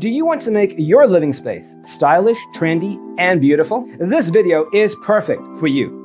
Do you want to make your living space stylish, trendy, and beautiful? This video is perfect for you.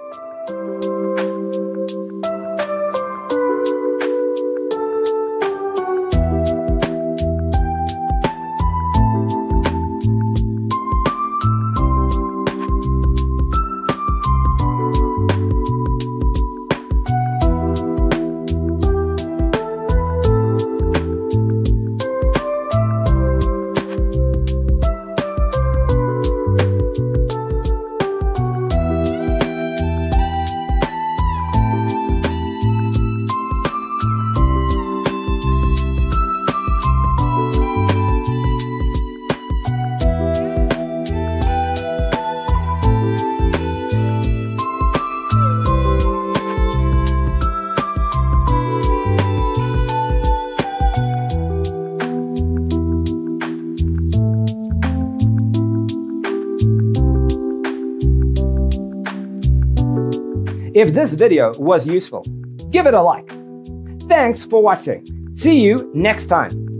If this video was useful, give it a like. Thanks for watching. See you next time.